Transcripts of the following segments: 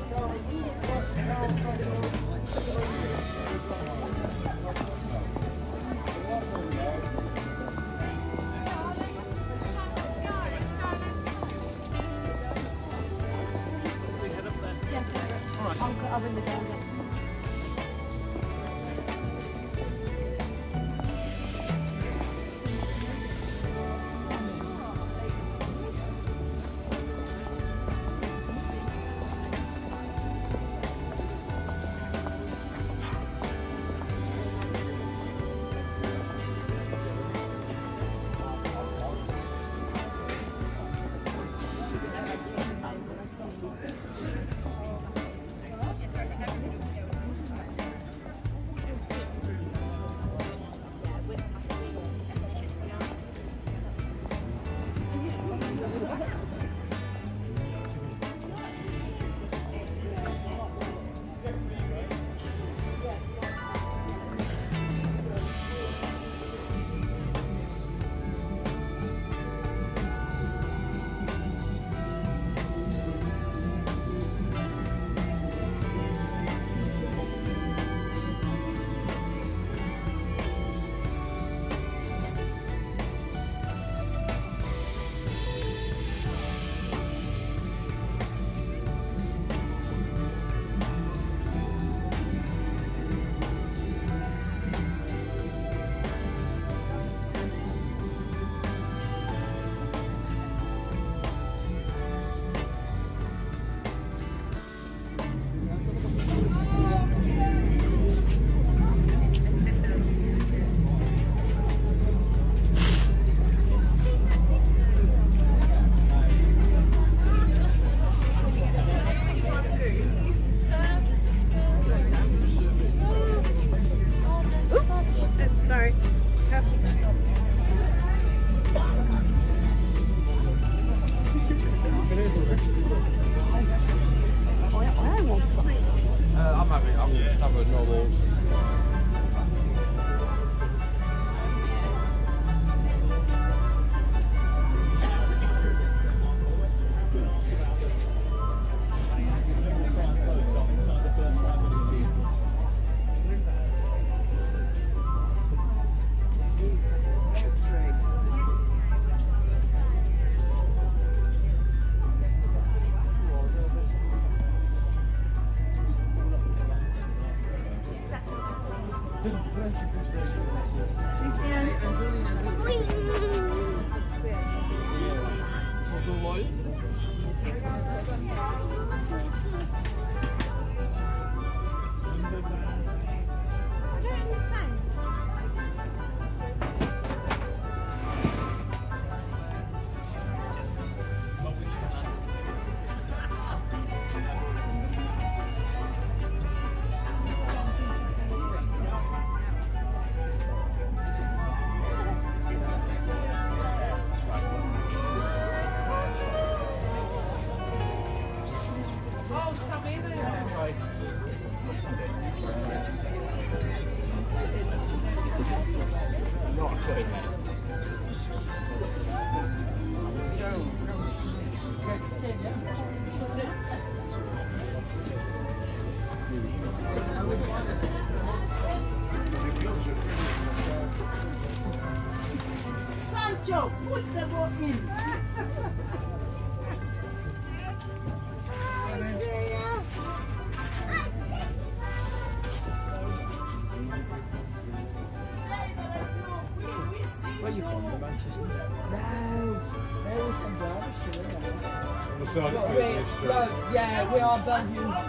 Thank you. Yeah, we are Birmingham.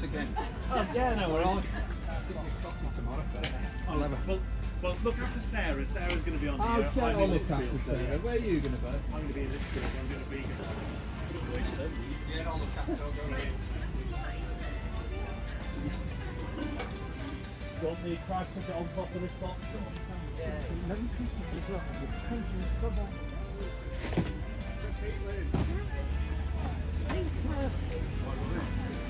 once again. Oh. yeah, no, we're on. Oh, well, well, look after Sarah. Sarah's going to be on I'll here. Uh, I'm on in the Lichfield, after so. Sarah. Where are you going to be? I'm going to be in Lichfield. I'm going to be. Yeah, I'll look after I'll go away. Do you want the cry ticket on top of this box? Merry Christmas as well. Thank you. Bye-bye. four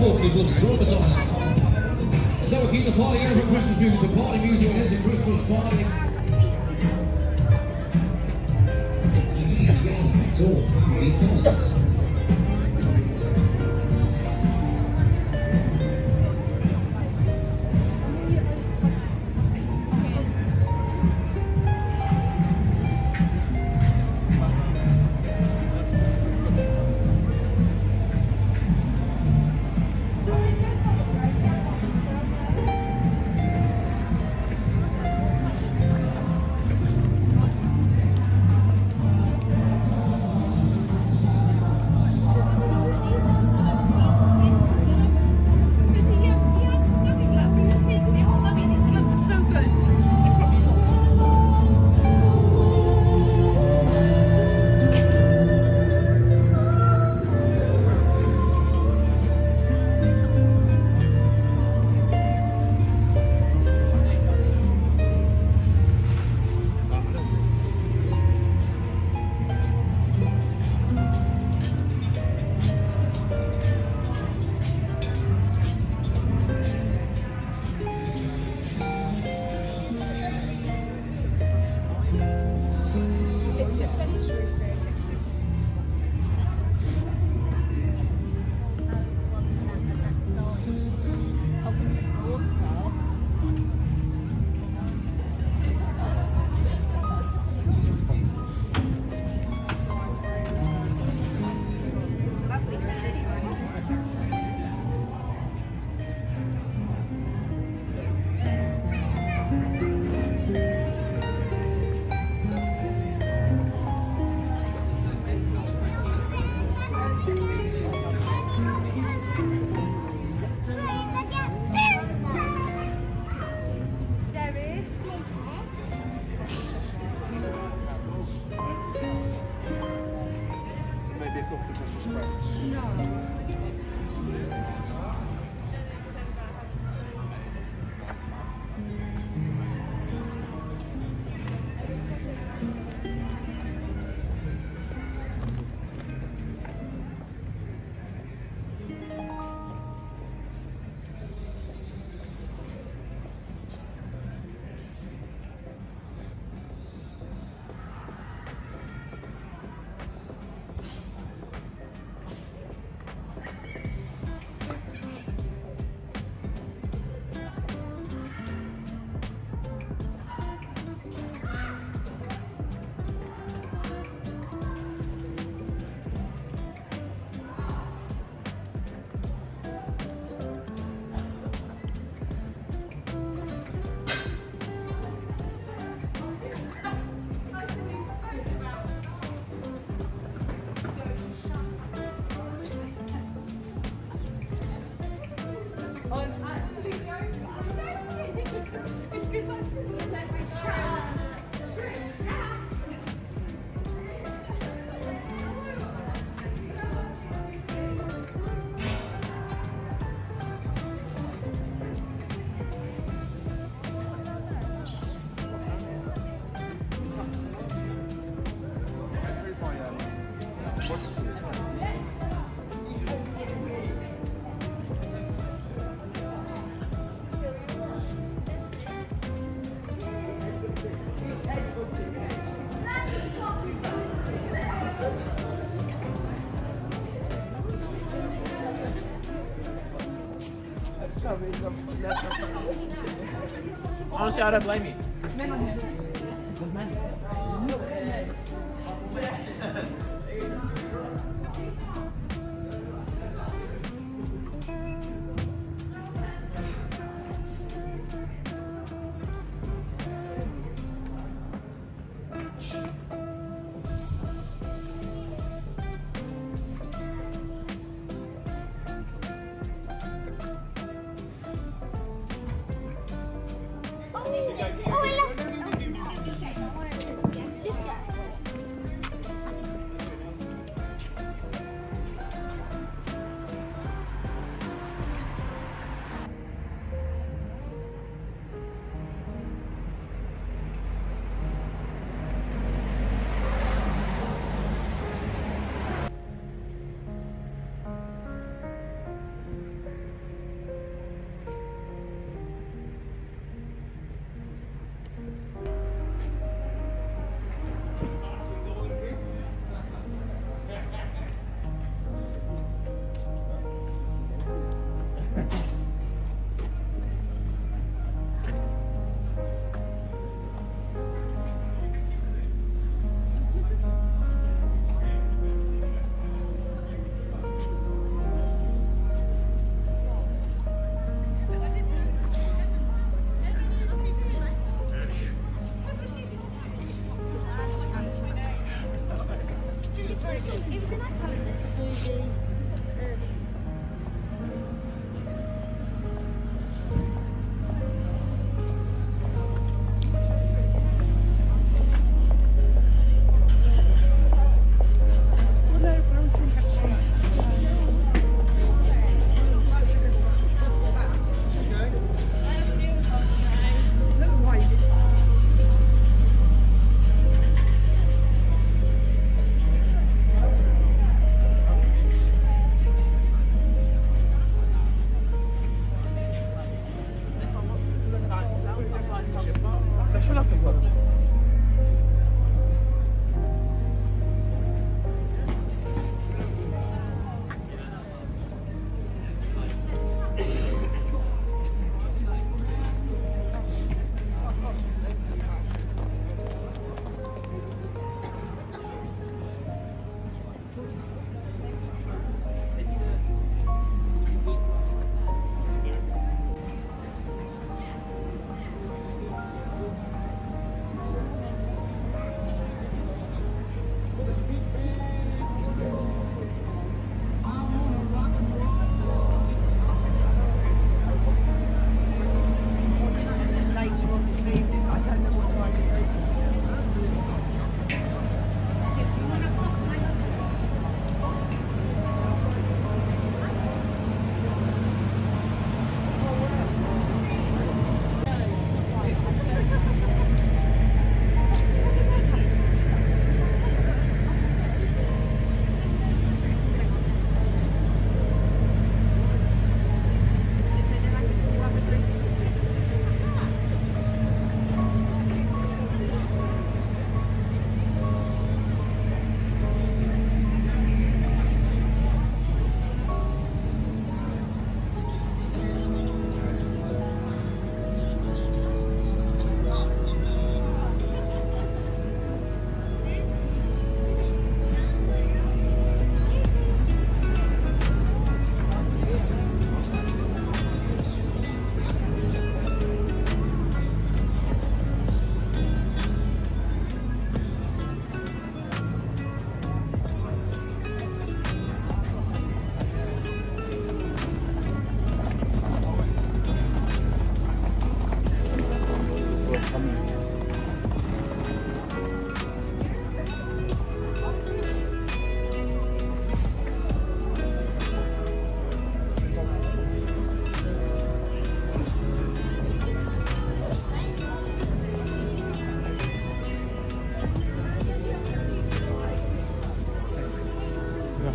traumatized. So we keep the party from Christmas music to party music. It is a Christmas party. It's an easy game. It's all family fun. Honestly, I don't blame you. Men. Oh, I love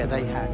Yeah, they had.